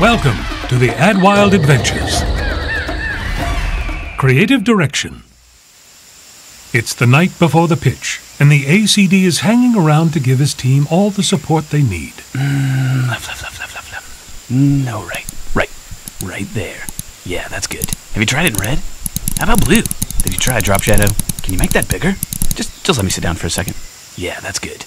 Welcome to the Adwild Adventures. Creative direction. It's the night before the pitch, and the ACD is hanging around to give his team all the support they need. Mm, left, left, left, left, left, left. Mm, no, right, right, right there. Yeah, that's good. Have you tried it in red? How about blue? Did you try a drop shadow? Can you make that bigger? Just, just let me sit down for a second. Yeah, that's good.